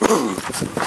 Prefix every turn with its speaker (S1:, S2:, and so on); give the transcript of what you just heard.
S1: Mm-hmm.